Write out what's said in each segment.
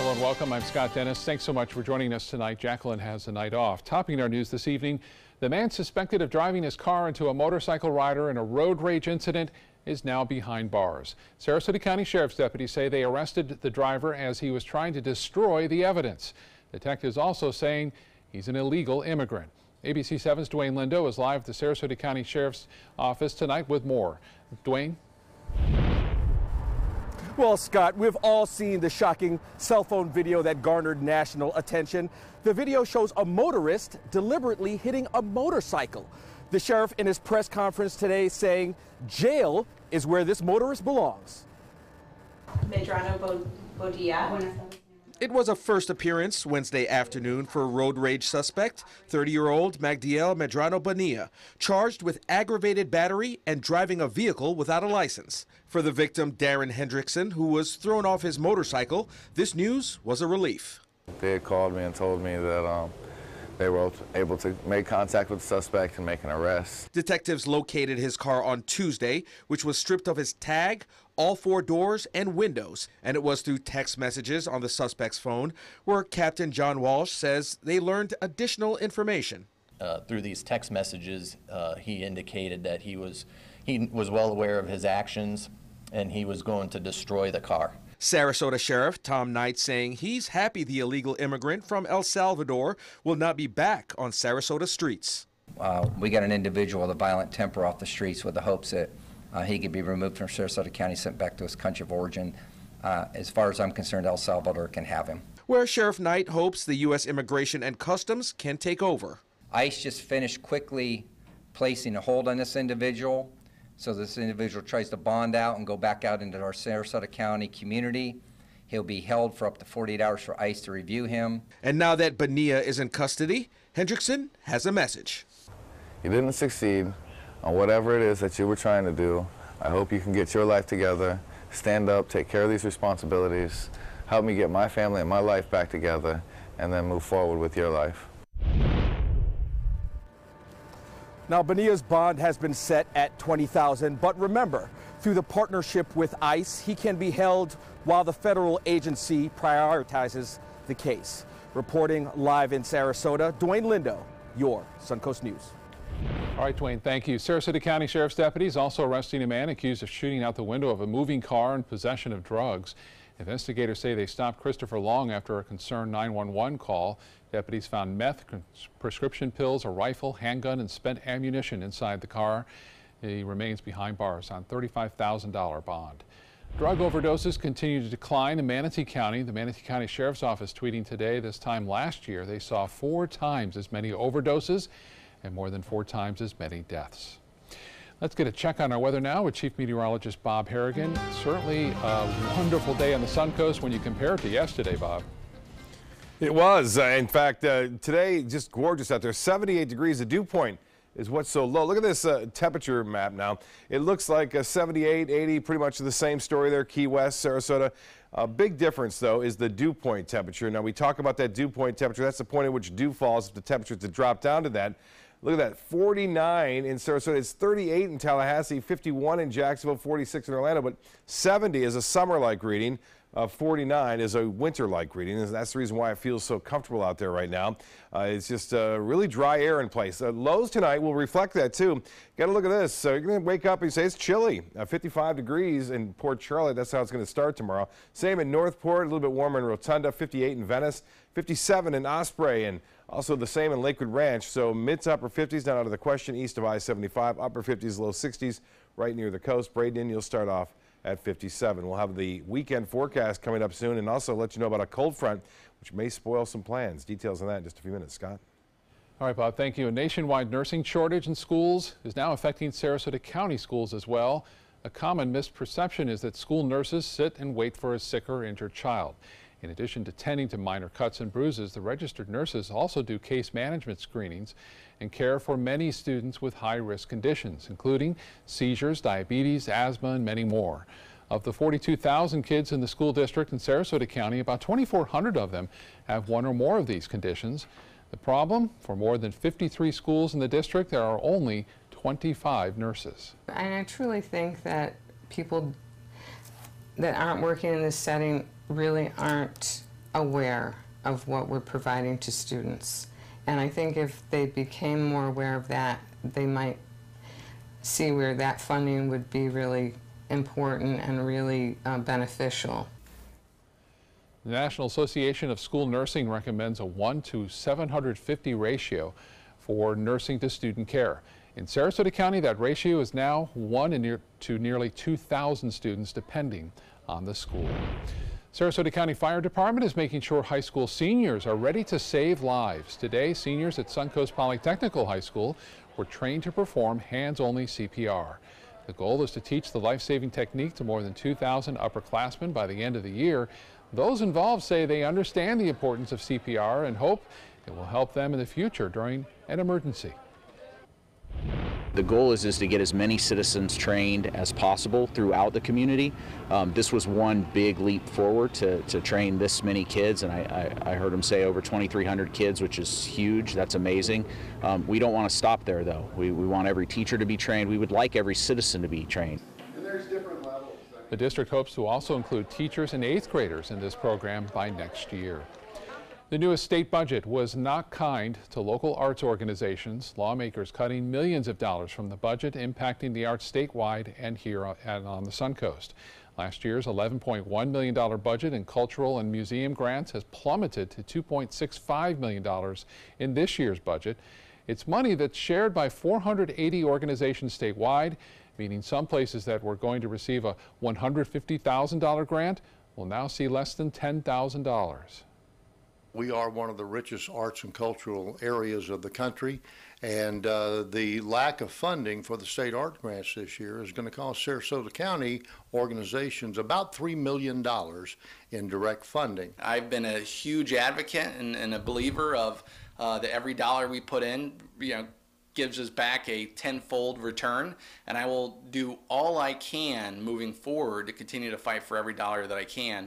Hello and welcome. I'm Scott Dennis. Thanks so much for joining us tonight. Jacqueline has the night off. Topping our news this evening, the man suspected of driving his car into a motorcycle rider in a road rage incident is now behind bars. Sarasota County Sheriff's deputies say they arrested the driver as he was trying to destroy the evidence. Detectives also saying he's an illegal immigrant. ABC 7's Dwayne Lindo is live at the Sarasota County Sheriff's Office tonight with more. Dwayne? Well, Scott, we've all seen the shocking cell phone video that garnered national attention. The video shows a motorist deliberately hitting a motorcycle. The sheriff in his press conference today saying jail is where this motorist belongs. Medrano. It was a first appearance Wednesday afternoon for a road rage suspect, 30-year-old Magdiel Medrano Bonilla, charged with aggravated battery and driving a vehicle without a license. For the victim, Darren Hendrickson, who was thrown off his motorcycle, this news was a relief. They had called me and told me that um, they were able to make contact with the suspect and make an arrest. Detectives located his car on Tuesday, which was stripped of his tag, all four doors and windows, and it was through text messages on the suspect's phone where Captain John Walsh says they learned additional information. Uh, through these text messages, uh, he indicated that he was he was well aware of his actions and he was going to destroy the car. Sarasota Sheriff Tom Knight saying he's happy the illegal immigrant from El Salvador will not be back on Sarasota streets. Uh, we got an individual with a violent temper off the streets with the hopes that uh, he could be removed from Sarasota County, sent back to his country of origin. Uh, as far as I'm concerned, El Salvador can have him. Where Sheriff Knight hopes the U.S. Immigration and Customs can take over. ICE just finished quickly placing a hold on this individual. So this individual tries to bond out and go back out into our Sarasota County community. He'll be held for up to 48 hours for ICE to review him. And now that Bonilla is in custody, Hendrickson has a message. You didn't succeed on whatever it is that you were trying to do. I hope you can get your life together, stand up, take care of these responsibilities, help me get my family and my life back together, and then move forward with your life. Now, Bonilla's bond has been set at 20000 but remember, through the partnership with ICE, he can be held while the federal agency prioritizes the case. Reporting live in Sarasota, Dwayne Lindo, your Suncoast News. All right, Dwayne, thank you. Sarasota County Sheriff's deputies also arresting a man accused of shooting out the window of a moving car in possession of drugs. Investigators say they stopped Christopher Long after a concerned 911 call. Deputies found meth, prescription pills, a rifle, handgun, and spent ammunition inside the car. He remains behind bars on $35,000 bond. Drug overdoses continue to decline in Manatee County. The Manatee County Sheriff's Office tweeting today this time last year they saw four times as many overdoses and more than four times as many deaths. Let's get a check on our weather now with Chief Meteorologist Bob Harrigan. Certainly a wonderful day on the Suncoast when you compare it to yesterday, Bob. It was. Uh, in fact, uh, today, just gorgeous out there. 78 degrees. The dew point is what's so low. Look at this uh, temperature map now. It looks like 78, 80, pretty much the same story there. Key West, Sarasota. A big difference, though, is the dew point temperature. Now, we talk about that dew point temperature. That's the point at which dew falls if the temperature is to drop down to that. Look at that, 49 in Sarasota. It's 38 in Tallahassee, 51 in Jacksonville, 46 in Orlando, but 70 is a summer-like reading. Uh, 49 is a winter-like reading, and that's the reason why it feels so comfortable out there right now. Uh, it's just uh, really dry air in place. Uh, lows tonight will reflect that too. Got to look at this. So you're going to wake up and say it's chilly. Uh, 55 degrees in Port Charlotte. That's how it's going to start tomorrow. Same in Northport, a little bit warmer in Rotunda. 58 in Venice, 57 in Osprey, and also the same in Lakewood Ranch. So mid to upper 50s not out of the question east of I-75. Upper 50s, low 60s right near the coast. Braden, you'll start off at 57. We'll have the weekend forecast coming up soon and also let you know about a cold front which may spoil some plans. Details on that in just a few minutes. Scott. All right, Bob, thank you. A nationwide nursing shortage in schools is now affecting Sarasota County schools as well. A common misperception is that school nurses sit and wait for a sick or injured child. In addition to tending to minor cuts and bruises, the registered nurses also do case management screenings and care for many students with high-risk conditions, including seizures, diabetes, asthma, and many more. Of the 42,000 kids in the school district in Sarasota County, about 2,400 of them have one or more of these conditions. The problem, for more than 53 schools in the district, there are only 25 nurses. And I truly think that people that aren't working in this setting really aren't aware of what we're providing to students. And I think if they became more aware of that, they might see where that funding would be really important and really uh, beneficial. The National Association of School Nursing recommends a 1 to 750 ratio for nursing to student care. In Sarasota County, that ratio is now 1 near, to nearly 2,000 students, depending on the school. Sarasota County Fire Department is making sure high school seniors are ready to save lives. Today, seniors at Suncoast Polytechnical High School were trained to perform hands-only CPR. The goal is to teach the life-saving technique to more than 2,000 upperclassmen by the end of the year. Those involved say they understand the importance of CPR and hope it will help them in the future during an emergency. The goal is, is to get as many citizens trained as possible throughout the community. Um, this was one big leap forward to, to train this many kids, and I, I, I heard him say over 2,300 kids, which is huge. That's amazing. Um, we don't want to stop there, though. We, we want every teacher to be trained. We would like every citizen to be trained. The district hopes to also include teachers and eighth graders in this program by next year. The newest state budget was not kind to local arts organizations, lawmakers cutting millions of dollars from the budget impacting the arts statewide and here on the Suncoast. Last year's $11.1 million budget in cultural and museum grants has plummeted to $2.65 million in this year's budget. It's money that's shared by 480 organizations statewide, meaning some places that were going to receive a $150,000 grant will now see less than $10,000. We are one of the richest arts and cultural areas of the country, and uh, the lack of funding for the state art grants this year is going to cost Sarasota County organizations about $3 million in direct funding. I've been a huge advocate and, and a believer of uh, that every dollar we put in, you know, gives us back a tenfold return, and I will do all I can moving forward to continue to fight for every dollar that I can.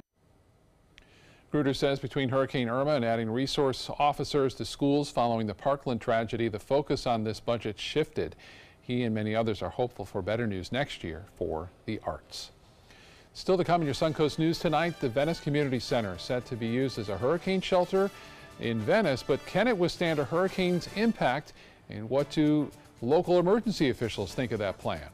Gruters says between Hurricane Irma and adding resource officers to schools following the Parkland tragedy, the focus on this budget shifted. He and many others are hopeful for better news next year for the arts. Still to come in your Suncoast News tonight, the Venice Community Center set to be used as a hurricane shelter in Venice, but can it withstand a hurricane's impact and what do local emergency officials think of that plan?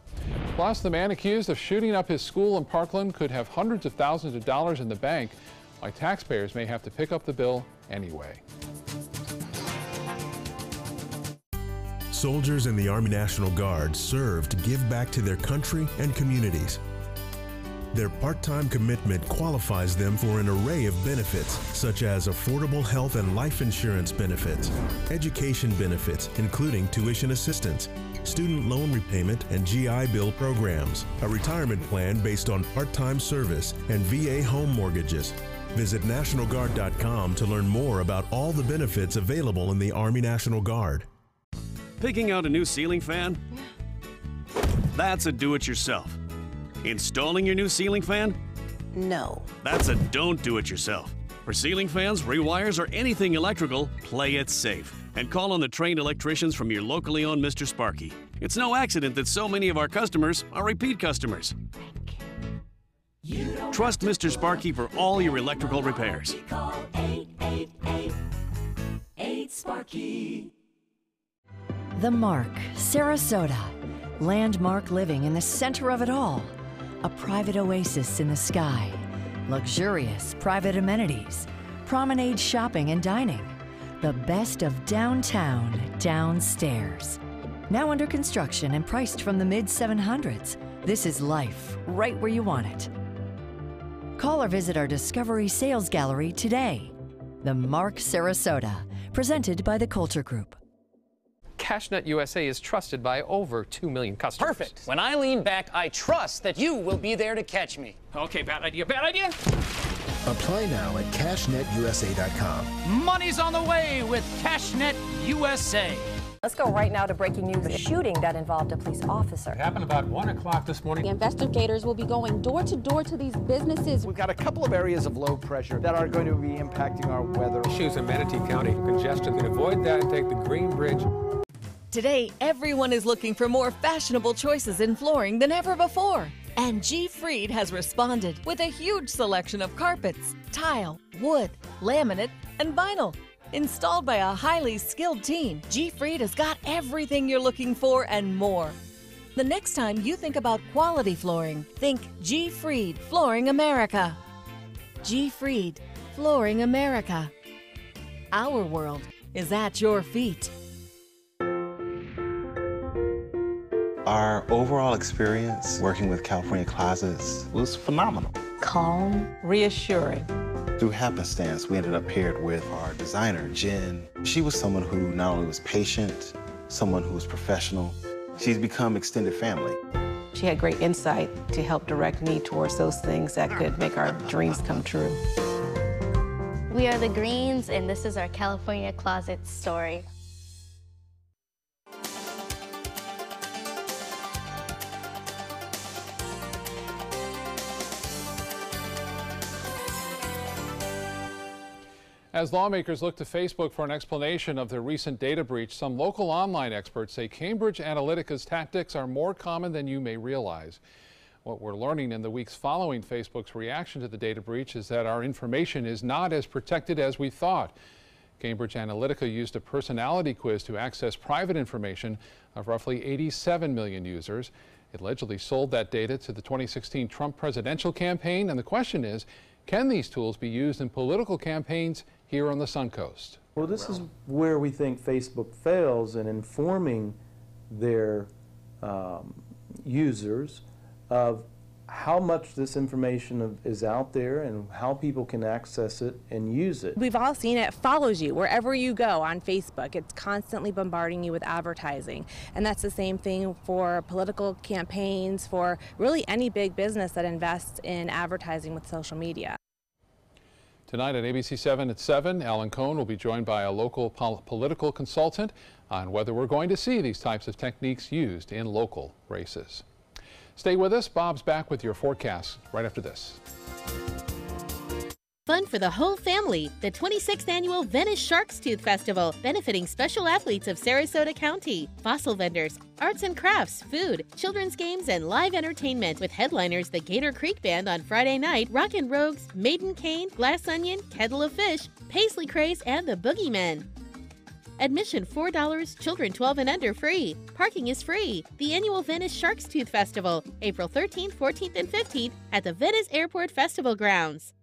Plus, the man accused of shooting up his school in Parkland could have hundreds of thousands of dollars in the bank why taxpayers may have to pick up the bill anyway. Soldiers in the Army National Guard serve to give back to their country and communities. Their part-time commitment qualifies them for an array of benefits, such as affordable health and life insurance benefits, education benefits, including tuition assistance, student loan repayment and GI Bill programs, a retirement plan based on part-time service, and VA home mortgages. Visit NationalGuard.com to learn more about all the benefits available in the Army National Guard. Picking out a new ceiling fan? That's a do-it-yourself. Installing your new ceiling fan? No. That's a don't do it yourself. For ceiling fans, rewires, or anything electrical, play it safe. And call on the trained electricians from your locally owned Mr. Sparky. It's no accident that so many of our customers are repeat customers. Trust Mr. Sparky for all your electrical repairs. Sparky. The Mark, Sarasota. Landmark living in the center of it all. A private oasis in the sky. Luxurious private amenities. Promenade shopping and dining. The best of downtown downstairs. Now under construction and priced from the mid 700s. This is life right where you want it. Call or visit our Discovery Sales Gallery today. The Mark Sarasota, presented by the Kolter Group. CashNet USA is trusted by over 2 million customers. Perfect. When I lean back, I trust that you will be there to catch me. Okay, bad idea, bad idea. Apply now at CashNetUSA.com. Money's on the way with CashNet USA. Let's go right now to breaking news a shooting that involved a police officer. It happened about 1 o'clock this morning. The investigators will be going door to door to these businesses. We've got a couple of areas of low pressure that are going to be impacting our weather. Issues in Manatee County, congestion. To avoid that, and take the Green Bridge. Today, everyone is looking for more fashionable choices in flooring than ever before. And G Fried has responded with a huge selection of carpets, tile, wood, laminate, and vinyl. Installed by a highly skilled team, G Fried has got everything you're looking for and more. The next time you think about quality flooring, think G Fried Flooring America. G Fried Flooring America. Our world is at your feet. Our overall experience working with California Closets was phenomenal. Calm, reassuring. Through happenstance, we ended up paired with our designer, Jen. She was someone who not only was patient, someone who was professional. She's become extended family. She had great insight to help direct me towards those things that could make our dreams come true. We are the Greens, and this is our California Closet story. As lawmakers look to Facebook for an explanation of their recent data breach, some local online experts say Cambridge Analytica's tactics are more common than you may realize. What we're learning in the weeks following Facebook's reaction to the data breach is that our information is not as protected as we thought. Cambridge Analytica used a personality quiz to access private information of roughly 87 million users. It allegedly sold that data to the 2016 Trump presidential campaign, and the question is, can these tools be used in political campaigns here on the Suncoast? Well, this is where we think Facebook fails in informing their um, users of how much this information is out there and how people can access it and use it. We've all seen it. follows you wherever you go on Facebook. It's constantly bombarding you with advertising. And that's the same thing for political campaigns, for really any big business that invests in advertising with social media. Tonight at ABC 7 at 7, Alan Cohn will be joined by a local pol political consultant on whether we're going to see these types of techniques used in local races. Stay with us. Bob's back with your forecast right after this. Fun for the whole family. The 26th annual Venice Sharks Tooth Festival, benefiting special athletes of Sarasota County, fossil vendors, arts and crafts, food, children's games, and live entertainment with headliners the Gator Creek Band on Friday night, Rockin' Rogues, Maiden Cane, Glass Onion, Kettle of Fish, Paisley Craze, and the Boogeymen. Admission $4, children 12 and under free. Parking is free. The annual Venice Sharks Tooth Festival, April 13th, 14th, and 15th at the Venice Airport Festival grounds.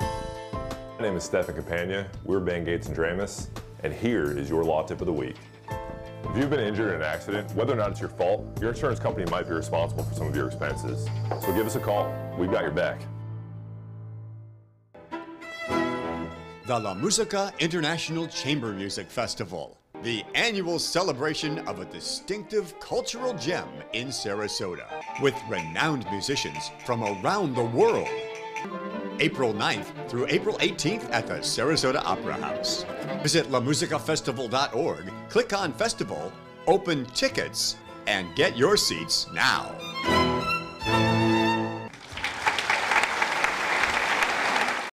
My name is Stefan Campagna. We're Ben Gates and Dramus, and here is your law tip of the week. If you've been injured in an accident, whether or not it's your fault, your insurance company might be responsible for some of your expenses. So give us a call. We've got your back. the La Musica International Chamber Music Festival, the annual celebration of a distinctive cultural gem in Sarasota, with renowned musicians from around the world. April 9th through April 18th at the Sarasota Opera House. Visit lamusicafestival.org, click on Festival, open tickets, and get your seats now.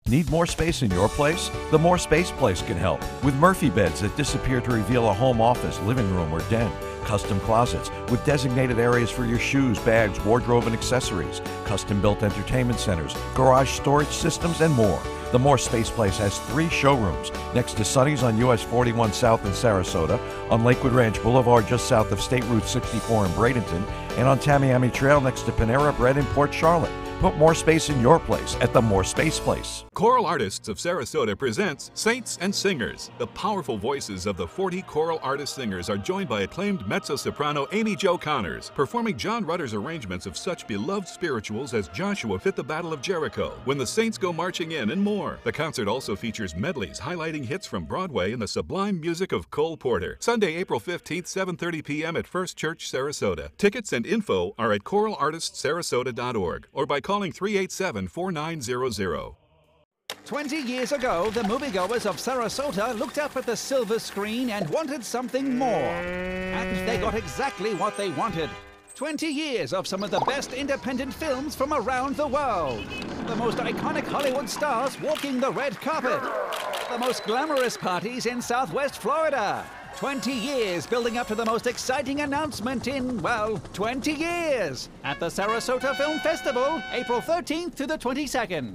Need more space in your place? The More Space Place can help with Murphy beds that disappear to reveal a home office, living room, or den. Custom closets with designated areas for your shoes, bags, wardrobe, and accessories. Custom built entertainment centers, garage storage systems, and more. The More Space Place has three showrooms next to Sunny's on US 41 South in Sarasota, on Lakewood Ranch Boulevard just south of State Route 64 in Bradenton, and on Tamiami Trail next to Panera Bread in Port Charlotte. Put more space in your place at the More Space Place. Choral Artists of Sarasota presents Saints and Singers. The powerful voices of the 40 choral artist singers are joined by acclaimed mezzo soprano Amy Jo Connors, performing John Rutter's arrangements of such beloved spirituals as Joshua Fit the Battle of Jericho, When the Saints Go Marching In, and more. The concert also features medleys highlighting hits from Broadway and the sublime music of Cole Porter. Sunday, April 15th, 7:30 p.m. at First Church, Sarasota. Tickets and info are at choralartistsarasota.org or by calling 387 4900. 20 years ago, the moviegoers of Sarasota looked up at the silver screen and wanted something more. And they got exactly what they wanted. 20 years of some of the best independent films from around the world. The most iconic Hollywood stars walking the red carpet. The most glamorous parties in Southwest Florida. 20 years building up to the most exciting announcement in, well, 20 years at the Sarasota Film Festival, April 13th to the 22nd.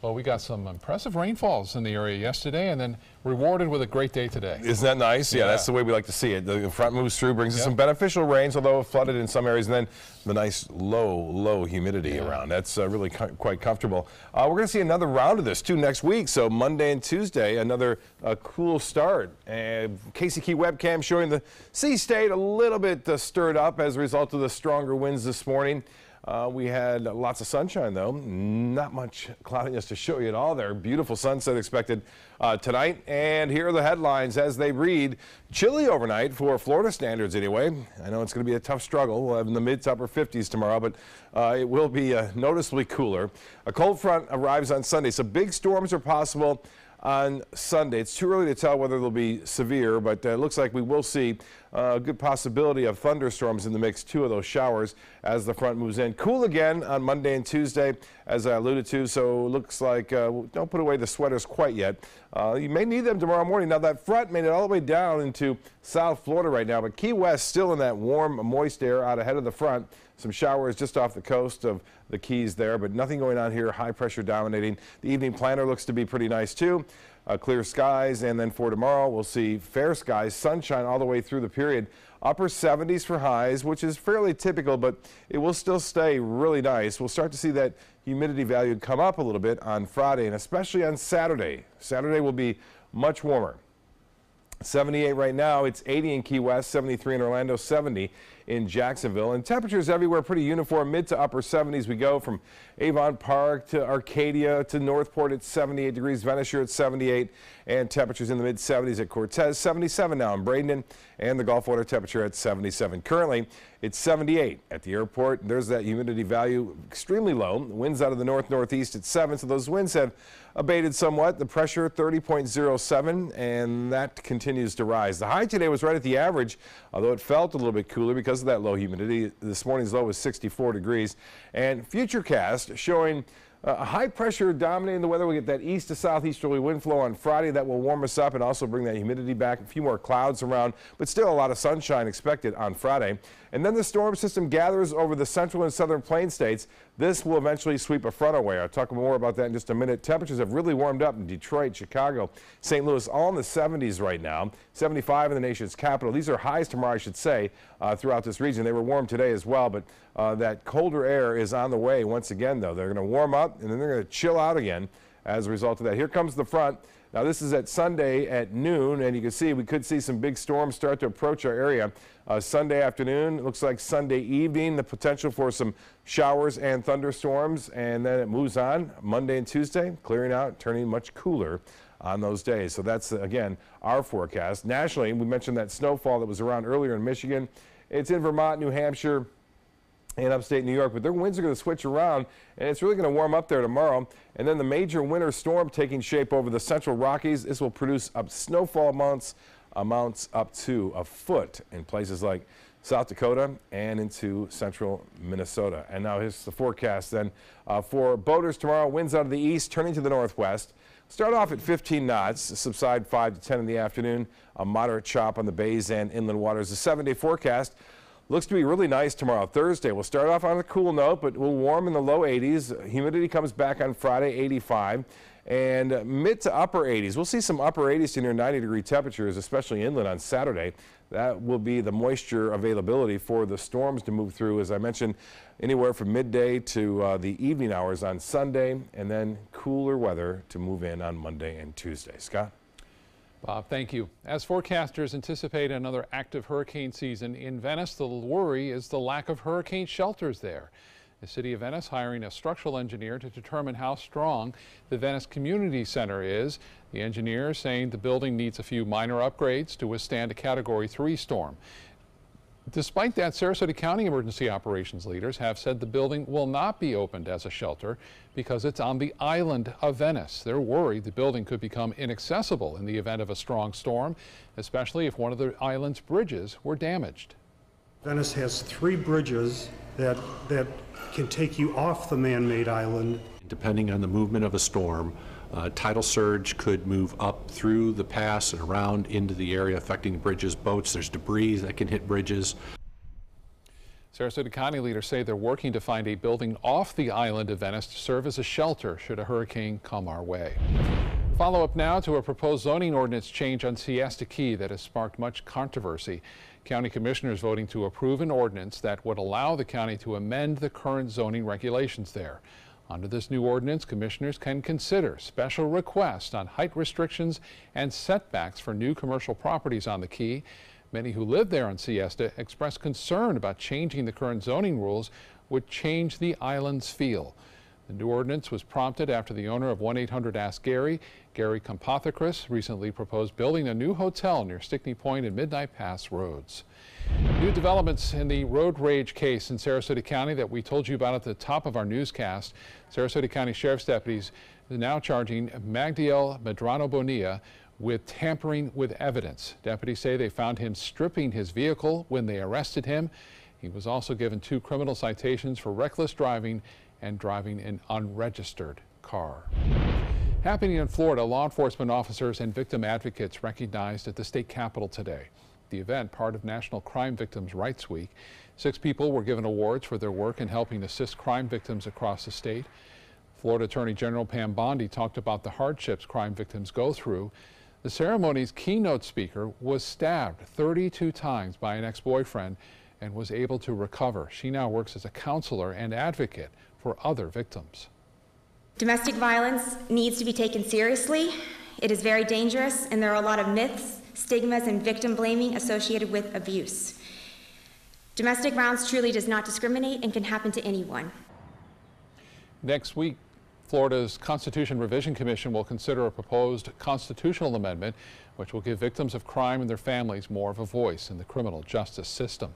Well, we got some impressive rainfalls in the area yesterday and then rewarded with a great day today. Isn't that nice? Yeah, Yeah. that's the way we like to see it. The front moves through, brings us some beneficial rains, although flooded in some areas, and then the nice low, low humidity around. That's uh, really co- quite comfortable. Uh, we're going to see another round of this too next week. So Monday and Tuesday, another uh, cool start. And Casey Key webcam showing the sea state a little bit uh, stirred up as a result of the stronger winds this morning. Uh, we had lots of sunshine, though. Not much cloudiness to show you at all there. Beautiful sunset expected uh, tonight. And here are the headlines as they read. Chilly overnight for Florida standards, anyway. I know it's going to be a tough struggle. We'll have in the mid to upper 50s tomorrow, but uh, it will be uh, noticeably cooler. A cold front arrives on Sunday, so big storms are possible on Sunday. It's too early to tell whether they'll be severe, but uh, it looks like we will see uh, a good possibility of thunderstorms in the mix, two of those showers as the front moves in. Cool again on Monday and Tuesday, as I alluded to, so it looks like uh, don't put away the sweaters quite yet. Uh, you may need them tomorrow morning. Now, that front made it all the way down into South Florida right now, but Key West still in that warm, moist air out ahead of the front. Some showers just off the coast of the Keys there, but nothing going on here. High pressure dominating. The evening planner looks to be pretty nice too. Uh, clear skies, and then for tomorrow, we'll see fair skies, sunshine all the way through the period. Upper 70s for highs, which is fairly typical, but it will still stay really nice. We'll start to see that humidity value come up a little bit on Friday, and especially on Saturday. Saturday will be much warmer. 78 right now. It's 80 in Key West, 73 in Orlando, 70 in Jacksonville. And temperatures everywhere pretty uniform, mid to upper 70s. We go from Avon Park to Arcadia to Northport at 78 degrees, Venice you're at 78, and temperatures in the mid 70s at Cortez, 77 now in Bradenton, and the Gulf water temperature at 77. Currently, it's 78 at the airport. There's that humidity value extremely low. Winds out of the north northeast at 7, so those winds have abated somewhat. The pressure 30.07, and that continues to rise. The high today was right at the average, although it felt a little bit cooler because of that low humidity. This morning's low was 64 degrees. And Futurecast showing uh, high pressure dominating the weather. We get that east to southeasterly wind flow on Friday that will warm us up and also bring that humidity back. A few more clouds around, but still a lot of sunshine expected on Friday. And then the storm system gathers over the central and southern plain states. This will eventually sweep a front away. I'll talk more about that in just a minute. Temperatures have really warmed up in Detroit, Chicago, St. Louis, all in the 70s right now. 75 in the nation's capital. These are highs tomorrow, I should say, uh, throughout this region. They were warm today as well, but uh, that colder air is on the way once again, though. They're going to warm up and then they're going to chill out again as a result of that. Here comes the front. Now, this is at Sunday at noon, and you can see we could see some big storms start to approach our area. Uh, Sunday afternoon, looks like Sunday evening, the potential for some showers and thunderstorms, and then it moves on Monday and Tuesday, clearing out, turning much cooler on those days. So that's, again, our forecast. Nationally, we mentioned that snowfall that was around earlier in Michigan. It's in Vermont, New Hampshire, and upstate New York, but their winds are going to switch around, and it's really going to warm up there tomorrow. And then the major winter storm taking shape over the central Rockies. This will produce up snowfall amounts, amounts up to a foot in places like South Dakota and into central Minnesota. And now here's the forecast then uh, for boaters tomorrow. Winds out of the east, turning to the northwest. Start off at 15 knots, subside 5 to 10 in the afternoon. A moderate chop on the bays and inland waters. The seven-day forecast. Looks to be really nice tomorrow, Thursday. We'll start off on a cool note, but we'll warm in the low 80s. Humidity comes back on Friday, 85, and mid to upper 80s. We'll see some upper 80s to near 90 degree temperatures, especially inland on Saturday. That will be the moisture availability for the storms to move through, as I mentioned, anywhere from midday to uh, the evening hours on Sunday, and then cooler weather to move in on Monday and Tuesday. Scott? Bob, thank you. As forecasters anticipate another active hurricane season in Venice, the worry is the lack of hurricane shelters there. The City of Venice hiring a structural engineer to determine how strong the Venice Community Center is. The engineer saying the building needs a few minor upgrades to withstand a Category 3 storm. Despite that, Sarasota County emergency operations leaders have said the building will not be opened as a shelter because it's on the island of Venice. They're worried the building could become inaccessible in the event of a strong storm, especially if one of the island's bridges were damaged. Venice has three bridges that, that can take you off the man-made island. Depending on the movement of a storm, uh, tidal surge could move up through the pass and around into the area affecting bridges, boats. There's debris that can hit bridges. Sarasota County leaders say they're working to find a building off the island of Venice to serve as a shelter should a hurricane come our way. Follow up now to a proposed zoning ordinance change on Siesta Key that has sparked much controversy. County commissioners voting to approve an ordinance that would allow the county to amend the current zoning regulations there. Under this new ordinance, commissioners can consider special requests on height restrictions and setbacks for new commercial properties on the Key. Many who live there on Siesta express concern about changing the current zoning rules would change the island's feel. The new ordinance was prompted after the owner of 1-800-ASK Gary, Gary Kompothecras, recently proposed building a new hotel near Stickney Point and Midnight Pass roads. New developments in the road rage case in Sarasota County that we told you about at the top of our newscast. Sarasota County Sheriff's deputies now charging Magdiel Medrano Bonilla with tampering with evidence. Deputies say they found him stripping his vehicle when they arrested him. He was also given two criminal citations for reckless driving and driving an unregistered car. Happening in Florida, law enforcement officers and victim advocates recognized at the state capitol today. The event, part of National Crime Victims' Rights Week. Six people were given awards for their work in helping assist crime victims across the state. Florida Attorney General Pam Bondi talked about the hardships crime victims go through. The ceremony's keynote speaker was stabbed 32 times by an ex-boyfriend and was able to recover. She now works as a counselor and advocate for other victims. Domestic violence needs to be taken seriously. It is very dangerous, and there are a lot of myths, stigmas, and victim blaming associated with abuse. Domestic violence truly does not discriminate and can happen to anyone. Next week, Florida's Constitution Revision Commission will consider a proposed constitutional amendment which will give victims of crime and their families more of a voice in the criminal justice system.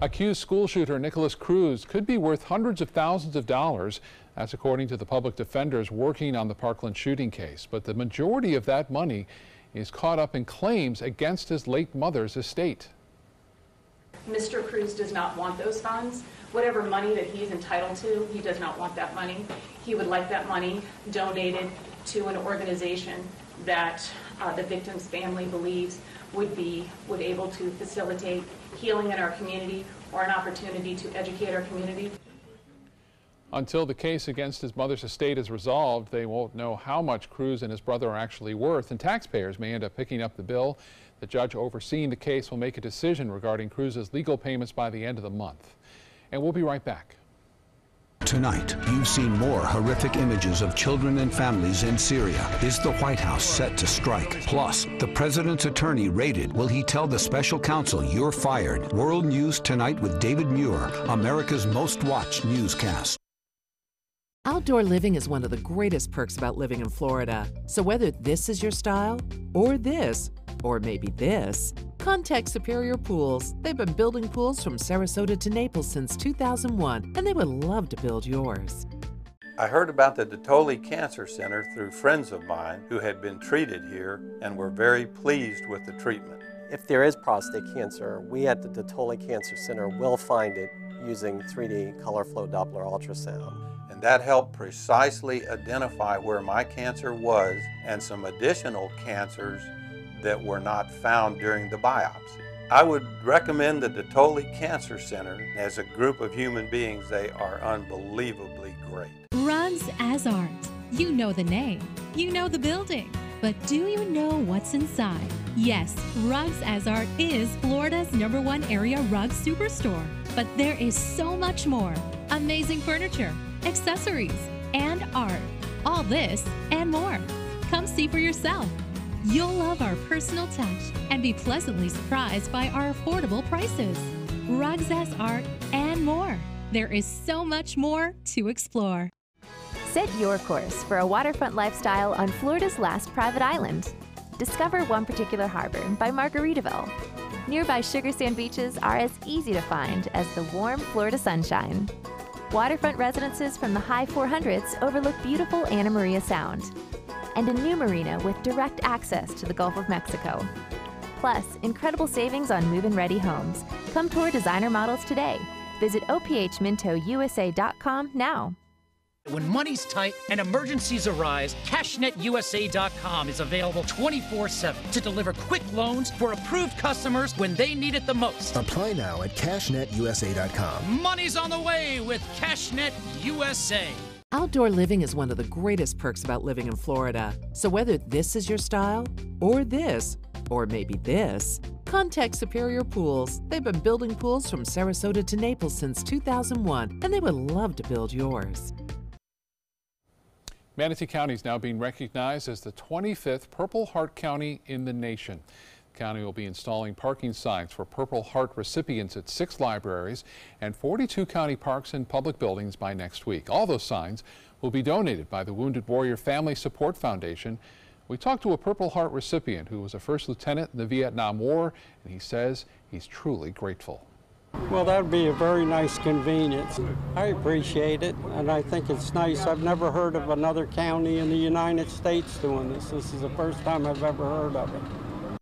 Accused school shooter Nicholas Cruz could be worth hundreds of thousands of dollars. That's according to the public defenders working on the Parkland shooting case. But the majority of that money is caught up in claims against his late mother's estate. Mr. Cruz does not want those funds. Whatever money that he's entitled to, he does not want that money. He would like that money donated to an organization that uh, the victim's family believes would be would able to facilitate healing in our community or an opportunity to educate our community. Until the case against his mother's estate is resolved, they won't know how much Cruz and his brother are actually worth, and taxpayers may end up picking up the bill. The judge overseeing the case will make a decision regarding Cruz's legal payments by the end of the month. And we'll be right back. Tonight, you've seen more horrific images of children and families in Syria. Is the White House set to strike? Plus, the president's attorney raided. Will he tell the special counsel you're fired? World News Tonight with David Muir, America's most watched newscast. Outdoor living is one of the greatest perks about living in Florida. So whether this is your style, or this, or maybe this, contact Superior Pools. They've been building pools from Sarasota to Naples since 2001, and they would love to build yours. I heard about the Dattoli Cancer Center through friends of mine who had been treated here and were very pleased with the treatment. If there is prostate cancer, we at the Dattoli Cancer Center will find it using 3D color flow Doppler ultrasound and that helped precisely identify where my cancer was and some additional cancers that were not found during the biopsy. I would recommend the Dattoli Cancer Center. As a group of human beings, they are unbelievably great. Rugs as Art. You know the name, you know the building, but do you know what's inside? Yes, Rugs as Art is Florida's number one area rug superstore. But there is so much more. Amazing furniture, accessories, and art. All this and more. Come see for yourself. You'll love our personal touch and be pleasantly surprised by our affordable prices. Rugs as art and more. There is so much more to explore. Set your course for a waterfront lifestyle on Florida's last private island. Discover one particular harbor by Margaritaville. Nearby sugar sand beaches are as easy to find as the warm Florida sunshine. Waterfront residences from the high 400s overlook beautiful Anna Maria Sound. And a new marina with direct access to the Gulf of Mexico. Plus, incredible savings on move-in ready homes. Come tour designer models today. Visit ophmintousa.com now. When money's tight and emergencies arise, CashNetUSA.com is available 24 7 to deliver quick loans for approved customers when they need it the most. Apply now at CashNetUSA.com. Money's on the way with CashNet USA. Outdoor living is one of the greatest perks about living in Florida. So whether this is your style, or this, or maybe this, contact Superior Pools. They've been building pools from Sarasota to Naples since 2001, and they would love to build yours. Manatee County is now being recognized as the 25th Purple Heart County in the nation. The county will be installing parking signs for Purple Heart recipients at six libraries and 42 county parks and public buildings by next week. All those signs will be donated by the Wounded Warrior Family Support Foundation. We talked to a Purple Heart recipient who was a first lieutenant in the Vietnam War, and he says he's truly grateful. Well, that would be a very nice convenience. I appreciate it, and I think it's nice. I've never heard of another county in the United States doing this. This is the first time I've ever heard of it.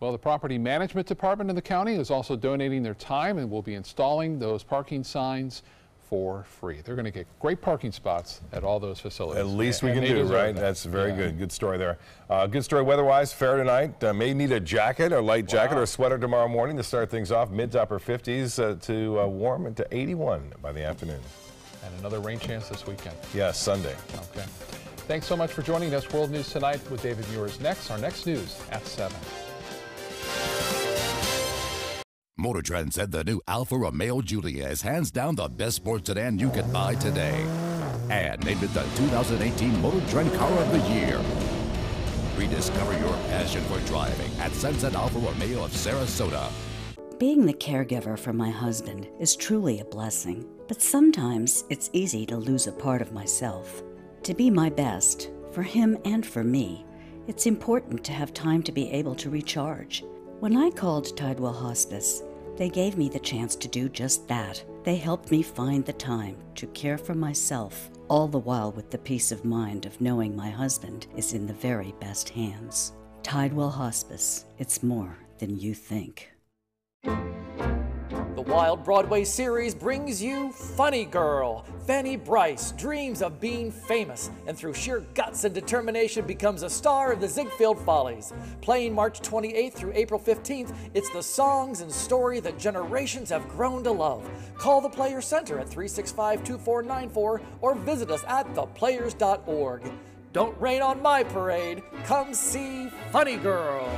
Well, the Property Management Department in the county is also donating their time and will be installing those parking signs for free. They're going to get great parking spots at all those facilities. At least we And can do, right? that. That's very Yeah. good. Good story there. Uh, good story weather-wise. Fair tonight. Uh, may need a jacket, a light jacket, or a sweater tomorrow morning to start things off. Mid to upper 50s uh, to uh, warm into 81 by the afternoon. And another rain chance this weekend. Yes, Sunday. Okay. Thanks so much for joining us. World News Tonight with David Muir is next. Our next news at 7. Motor Trend said the new Alfa Romeo Giulia is hands down the best sports sedan you can buy today. And named it the 2018 Motor Trend Car of the Year. Rediscover your passion for driving at Sunset Alfa Romeo of Sarasota. Being the caregiver for my husband is truly a blessing, but sometimes it's easy to lose a part of myself. To be my best, for him and for me, it's important to have time to be able to recharge. When I called Tidewell Hospice, they gave me the chance to do just that. They helped me find the time to care for myself, all the while with the peace of mind of knowing my husband is in the very best hands. Tidewell Hospice, it's more than you think. The Wild Broadway series brings you Funny Girl. Fanny Brice dreams of being famous and through sheer guts and determination becomes a star of the Ziegfeld Follies. Playing March 28th through April 15th, it's the songs and story that generations have grown to love. Call the Player Center at 365 2494 or visit us at theplayers.org. Don't rain on my parade. Come see Funny Girl.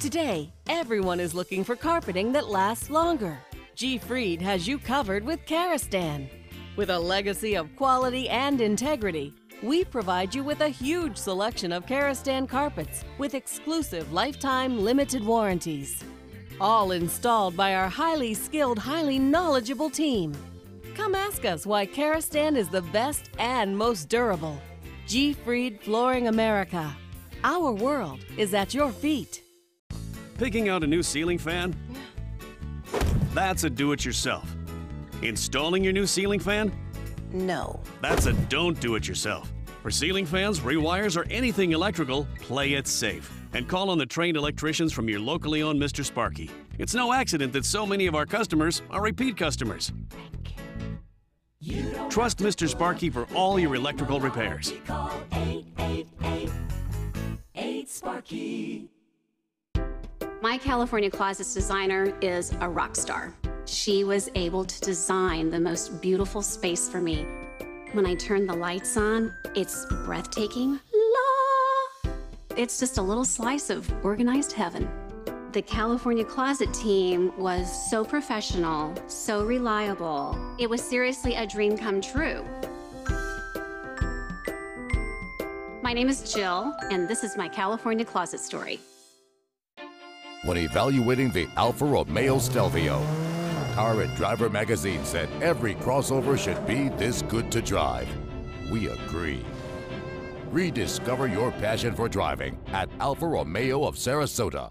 Today, everyone is looking for carpeting that lasts longer. G. Fried has you covered with Karastan. With a legacy of quality and integrity, we provide you with a huge selection of Karastan carpets with exclusive lifetime limited warranties. All installed by our highly skilled, highly knowledgeable team. Come ask us why Karastan is the best and most durable. G. Fried Flooring America. Our world is at your feet. Picking out a new ceiling fan? That's a do it yourself. Installing your new ceiling fan? No. That's a don't do it yourself. For ceiling fans, rewires, or anything electrical, play it safe. And call on the trained electricians from your locally owned Mr. Sparky. It's no accident that so many of our customers are repeat customers. Trust Mr. Sparky for all your electrical repairs. Sparky. My California Closets designer is a rock star. She was able to design the most beautiful space for me. When I turn the lights on, it's breathtaking. La! It's just a little slice of organized heaven. The California Closet team was so professional, so reliable. It was seriously a dream come true. My name is Jill, and this is my California Closet story. When evaluating the Alfa Romeo Stelvio, Car and Driver magazine said every crossover should be this good to drive. We agree. Rediscover your passion for driving at Alfa Romeo of Sarasota.